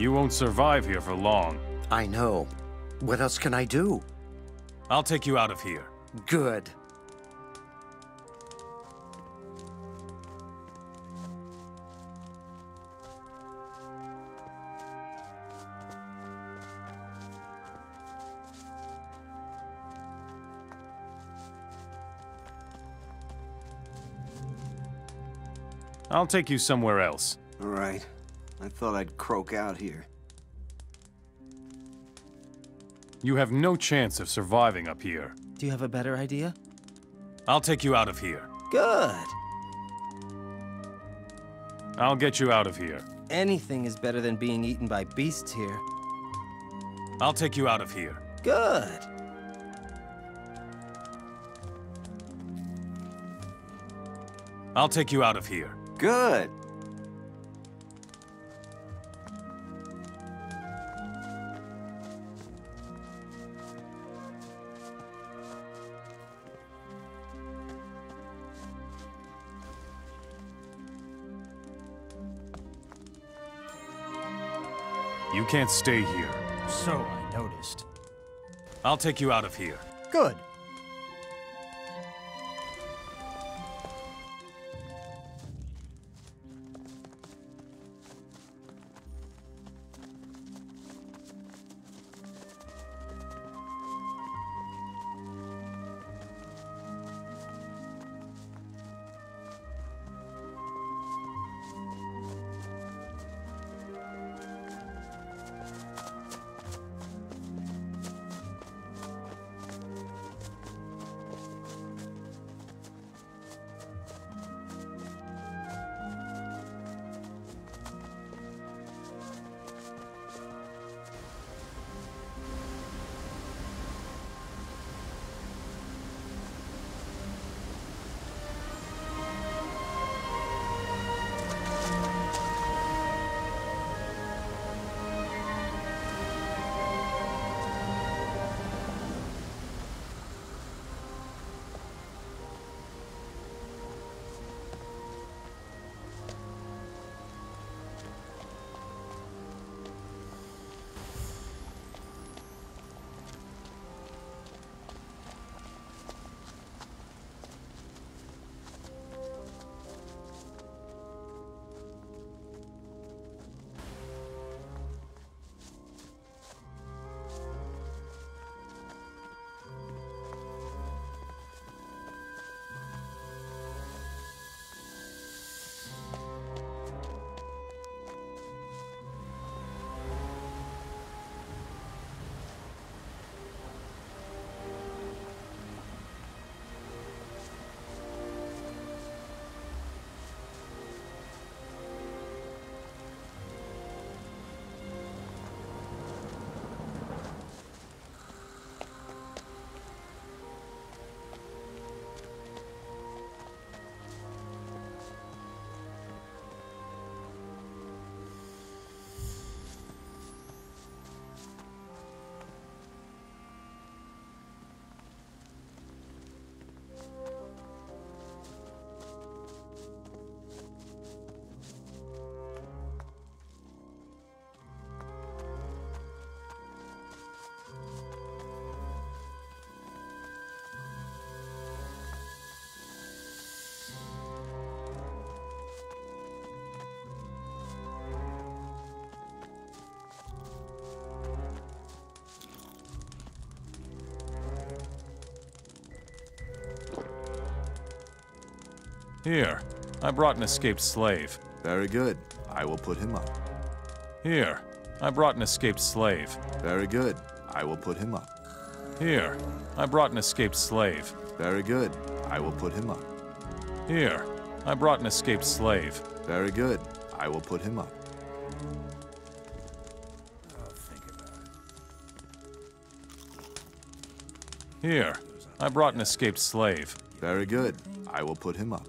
You won't survive here for long. I know. What else can I do? I'll take you out of here. Good. I'll take you somewhere else. All right. I thought I'd croak out here. You have no chance of surviving up here. Do you have a better idea? I'll take you out of here. Good. I'll get you out of here. Anything is better than being eaten by beasts here. I'll take you out of here. Good. I'll take you out of here. Good. You can't stay here. So I noticed. I'll take you out of here. Good. Here, I brought an escaped slave. Very good. I will put him up. Here, I brought an escaped slave. Very good. I will put him up. Here, I brought an escaped slave. Very good. I will put him up. Here, I brought an escaped slave. Very good. I will put him up. Here, I brought an escaped slave. Very good. I will put him up.